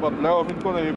But now I'm going to